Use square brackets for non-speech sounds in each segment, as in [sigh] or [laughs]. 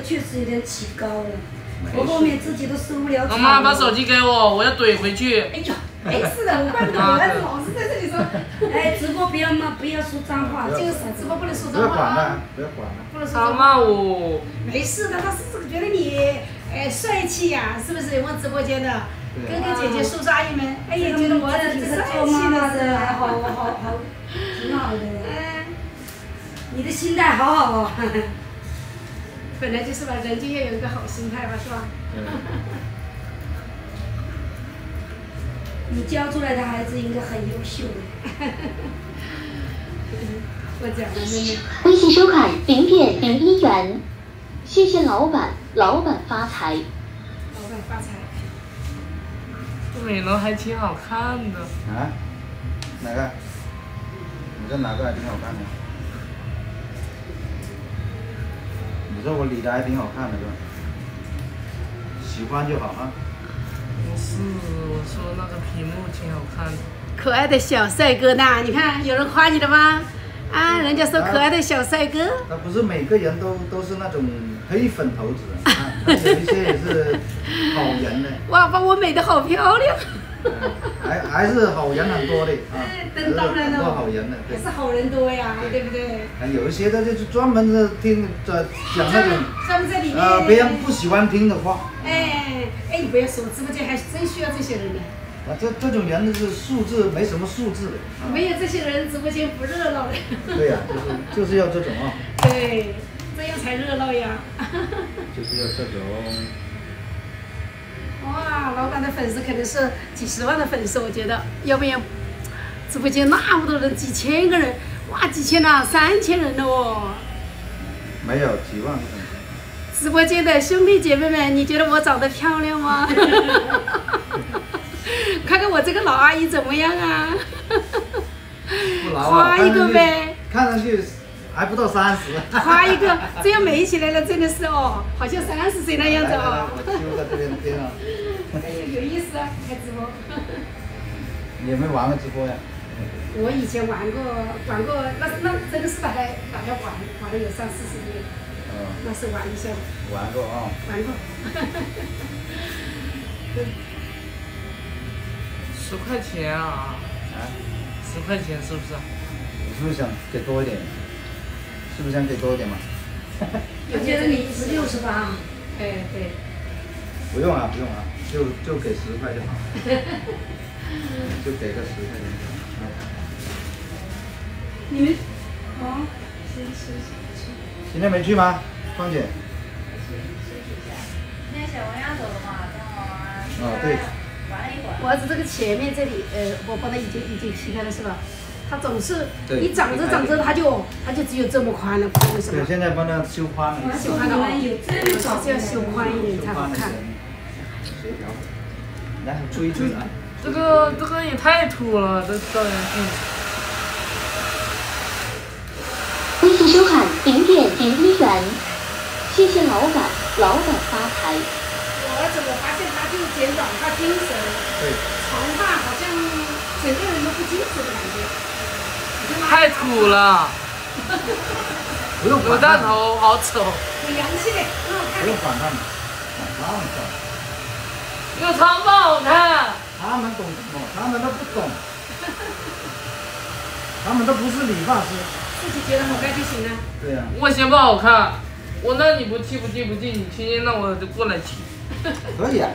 的确实有点起高了，我后面自己都受不了。妈妈把手机给我，我要怼回去。哎呦，没事的，我怪不得我儿子老是在这里说，[laughs] 哎，直播不要骂，不要说脏话，就是直播不能说脏话啊，不要管了。不能说他脏话。骂我，没事的，他是觉得你哎帅气呀，是不是？我们直播间的哥哥姐姐、叔叔阿姨们，哎呀，觉得我儿子你是挺帅做妈妈气的，还的，好好好，[laughs] 挺好的。哎，你的心态好好哦。[laughs] 本来就是吧，人就要有一个好心态吧，是吧？你教出来的孩子应该很优秀的。[laughs] 我讲了，妹妹。微信收款零点零一元，谢谢老板，老板发财。老板发财。这美人还挺好看的。啊？哪个？你这哪个还挺好看的？你说我理的还挺好看的是吧？喜欢就好啊。不是，我说那个屏幕挺好看的。可爱的小帅哥呢？你看有人夸你了吗？啊，人家说可爱的小帅哥。那不是每个人都都是那种黑粉头子啊，那有一些也是好人呢，哇，把我美的好漂亮。嗯 [laughs] 还还是好人很多的啊，很多好，人的，对还。是好人多呀，对对不对？啊，有一些他就是专门的听这讲那种专门在里面。呃别人不喜欢听的话，哎哎，你不要说，直播间还真需要这些人呢。啊这这种人就是素质没什么素质的啊。没有这些人，直播间不热闹的。对呀、就是就是要这种啊，[laughs] 对，这样才热闹呀。[laughs] 就是要这种。哇，老板的粉丝肯定是几十万的粉丝，我觉得，要不然直播间那么多人，几千个人，哇，几千呐、三千人了哦。没有几万个粉直播间的兄弟姐妹们，你觉得我长得漂亮吗？[laughs] 看看我这个老阿姨怎么样啊？夸一个呗，看上去还不到三十。夸一个，这样美起来了，真的是哦，好像三十岁那样子来来来哦。我就在这边边上。哎呀，有意思啊，开直播。你有没有玩过直播呀？我以前玩过，玩过，那那真的是把它把它玩玩了有三四十年，嗯，那是玩一下，玩过啊。玩过。[laughs] 十块钱啊，啊，十块钱是不是？你是不是想给多一点？是不是想给多一点嘛？我觉得你值六十八。哎，对，不用啊，不用啊，就就给十块就好，[laughs] 就给个十块钱就好。你们，哦，是是是今天没去吗，芳姐？今天小王要走了嘛，跟我啊对玩了一会儿。我儿子这个前面这里，呃，我帮他已经已经切开了是吧？他总是对一长着长着他就他就只有这么宽了，不知道为什么对，？现在帮他修宽了一点。喜欢的哦你们有这么还是要修宽一点才好看。来，吹一吹啊！这个这个也太土了，这照相镜。微信收款零点零一元，谢谢老板，老板发财。我儿子我发现他就剪短发精神，对，长发好像整个人都不精神的感觉。太土了，不用有大管他们，头好丑，有洋气的，很好看不。用管他们，管他们干有长发好看。他们懂什么？他们都不懂，他们都不是理发师。自己觉得好看就行了。对呀、我嫌不好看，我那你不剃不剃不剃，你天天让我就过来剃。可以啊。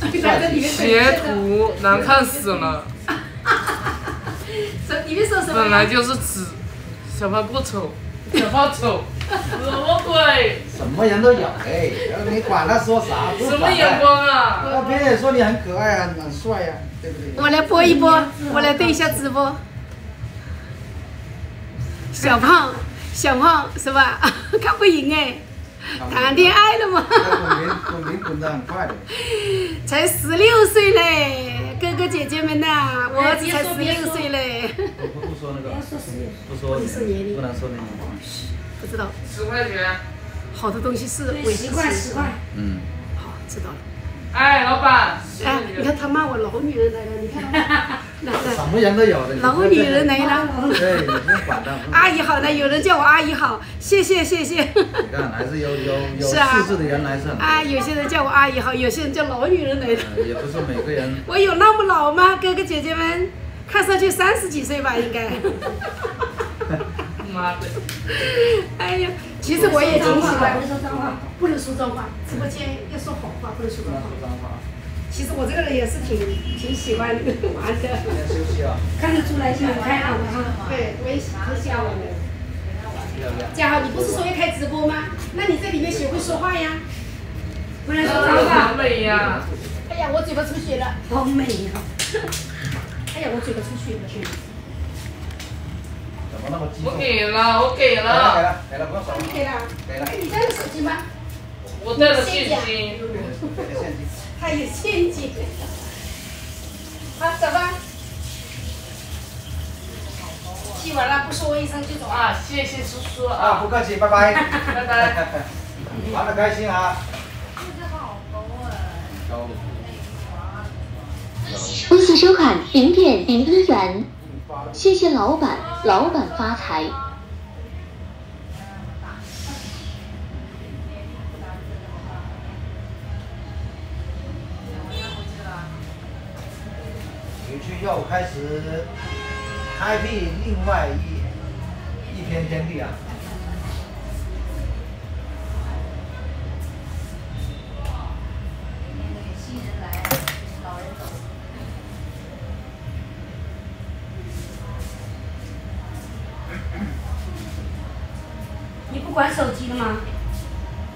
[laughs] 截图难看死了，这里面说什么本来？就是纸小胖不丑，小胖丑，什么鬼？什么人都有，哎，你管他说啥？不什么眼？光啊？那别人说你很可爱啊，很帅呀、对不对？我来播一播，我来对一下直播。小胖，小胖是吧？[laughs] 看不赢哎，谈恋爱了吗？那滚龄滚龄滚得很快的。才十六岁嘞，哥哥姐姐们呐，我儿子才十六岁嘞，我不不说那个，不说不说年龄不能说那个。不知道，十块钱，好多东西是对，伪十块十块。嗯，好，知道了。哎，老板，哎，你看他骂我老女人来了，你看 [laughs] 什，么人都有的。老女人来了。对，你不用管他。阿姨好呢，有人叫我阿姨好，谢谢谢谢。你看，还是有有有素质的人来是很多。啊，有些人叫我阿姨好，有些人叫老女人来了。呃也不是每个人。我有那么老吗？哥哥姐姐们，看上去三十几岁吧，应该。妈的，[laughs] 哎呀，其实我也挺喜欢不，能说脏话。不能说脏话，直播间要说好话，不能说脏话。其实我这个人也是挺挺喜欢玩的。休息啊。看得出来现在开好了哈。对，我也喜欢下玩的。嘉豪，你不是说要开直播吗？那你在里面学会说话呀。不能说脏话好。美呀！哎呀，我嘴巴出血了。好美呀！哎呀，我嘴巴出血了，么那么激动？我给了，我给给了给了，给了，不用手了。你给了？给了哎，你带了手机吗？我带了现金。给了现金。还有现金。[laughs] 好，走吧。洗完了不说我一声就走啊。啊，谢谢叔叔啊，啊不，客气，拜拜。拜拜。[laughs] 玩的开心啊。这好高哎，高。公司收款零点零一元，谢谢老板，老板发财。回去又开始开辟另外一一片天地啊！不管手机的吗？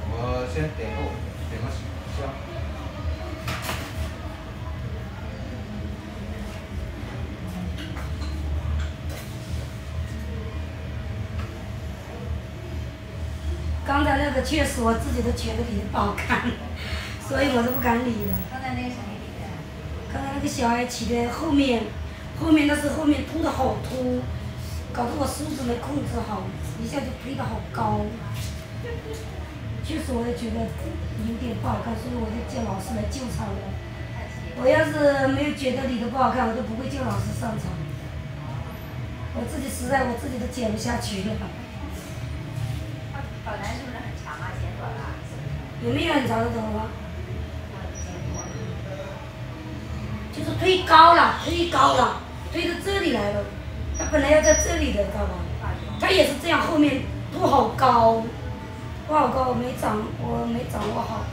我先点个点个香。刚才那个确实我自己都觉得理的不好看，[laughs] 所以我都不敢理了。刚才那个小孩起的后面，后面那是后面凸的好凸，搞得我梳子没控制好，一下就飞得好高。确实我也觉得有点不好看，所以我就叫老师来救场了。我要是没有觉得你的不好看，我就不会叫老师上场。我自己实在我自己都剪不下去了。他本来是不是很长啊？剪短了？有没有很长的头发？就是推高了，推高了，推到这里来了。它本来要在这里的，知道吧？它也是这样，后面不好高，不好高，我没掌，我没掌握好。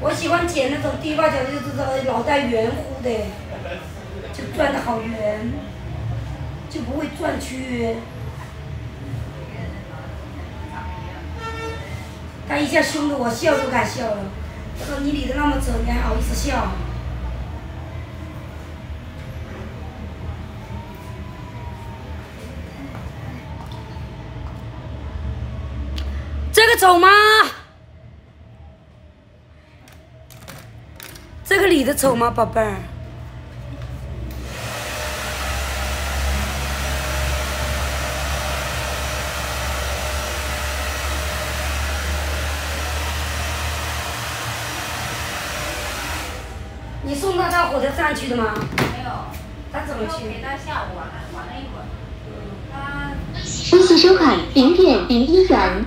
我喜欢剪那种低发角，就是这个脑袋圆乎的，就转的好圆，就不会转曲。他一下凶的我笑都不敢笑了。他说你理的那么丑，你还好意思笑？这个丑吗？这个理的走吗，宝贝儿？你送他到火车站去的吗？没有，他怎么去？陪他下午玩了玩了一会儿。他公司收款零点零一元，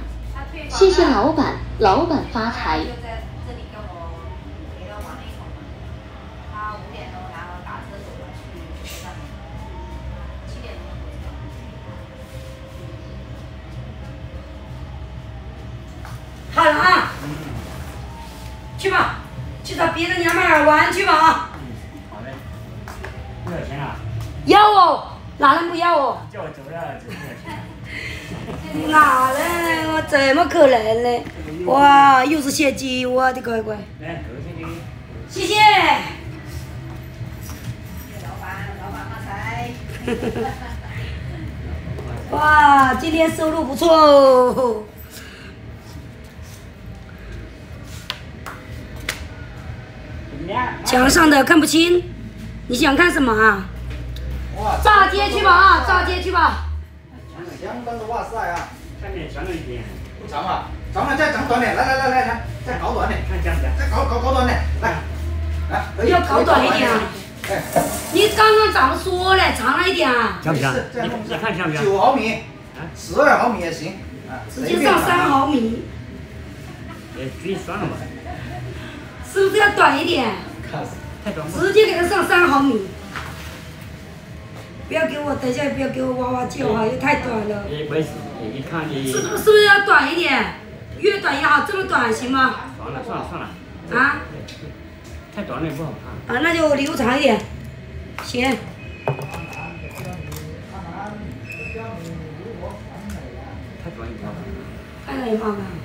谢谢老板，老板发财。好了啊，去吧，去找别的娘们儿玩去吧啊！好嘞，多少钱啊？要哦，哪能不要哦？叫我走了，这多少钱啊？[laughs] 哪能？我怎么可能呢？哇，又是现金，我的乖乖！谢谢。老板，老板发财。[laughs] 哇，今天收入不错哦。墙上的看不清，你想看什么啊？哇，炸街去吧啊，炸街去吧。相当的哇塞啊！下面长了一点，不长啊，长了再长短点，来来来来来，再搞短点，看这样子啊。再搞搞搞短点，来，来，要搞短一点啊。哎，你刚刚咋不说了，长了一点啊，你你看像不像？九毫米啊，十二毫米也行，啊，直接上三毫米，也举算了嘛，是不是要短一点？太短不？直接给它上三毫米。不要给我，等一下不要给我哇哇叫啊，又太短了。也没是不是不是要短一点？越短越好，这么短行吗？算了算了算了，啊太短了也不好看。啊，那就留长一点，行。太短也不好看。